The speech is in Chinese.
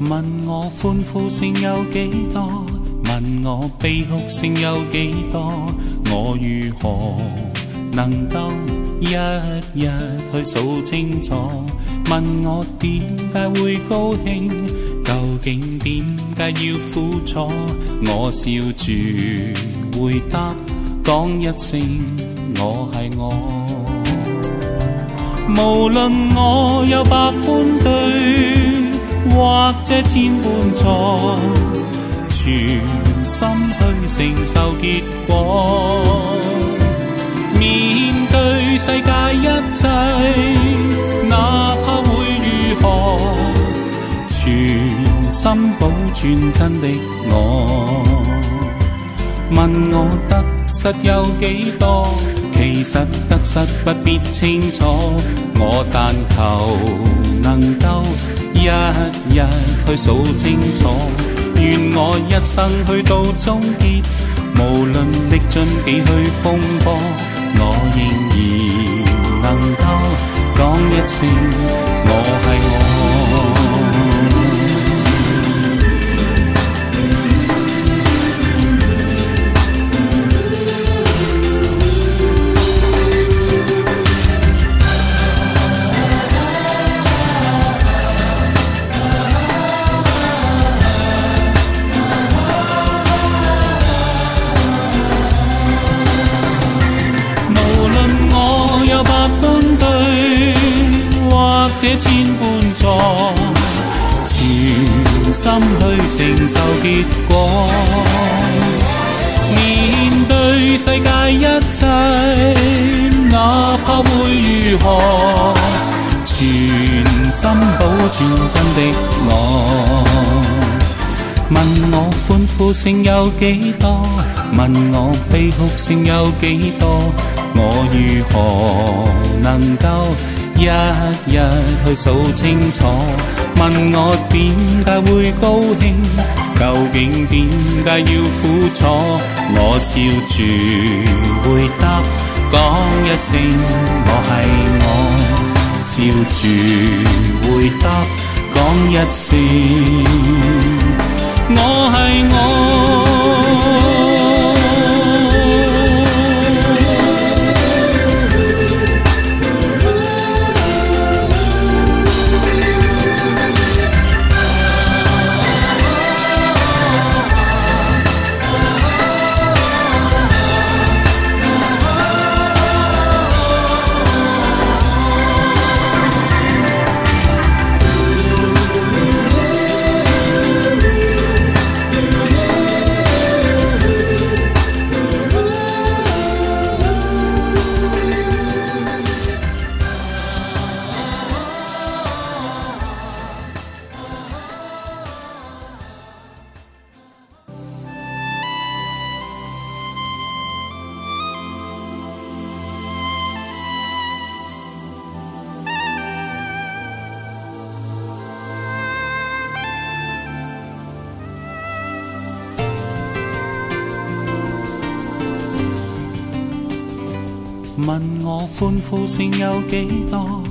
问我欢呼声有几多？问我悲哭声有几多？我如何能够一一去数清楚？问我点解会高兴？究竟点解要苦楚？我笑住回答，讲一声我系我。无论我有百般对，或者千般错，全心去承受结果。面对世界一切，哪怕会如何，全心保存真的我。问我得失有几多？其实得失不必清楚，我但求能够一日去数清楚。愿我一生去到终结，无论历尽几许风波，我仍然能够讲一声我系我。这，千般错，全心去承受结果。面对世界一切，哪怕会如何，全心保存真的我。问我。欢呼声有几多？问我。悲哭声有几多？我。如何能够一日去数清楚？问我点解会高兴？究竟点解要苦楚？我笑住回答，讲一声我系我。笑住回答，讲一声。我系我。问我欢呼声有几多？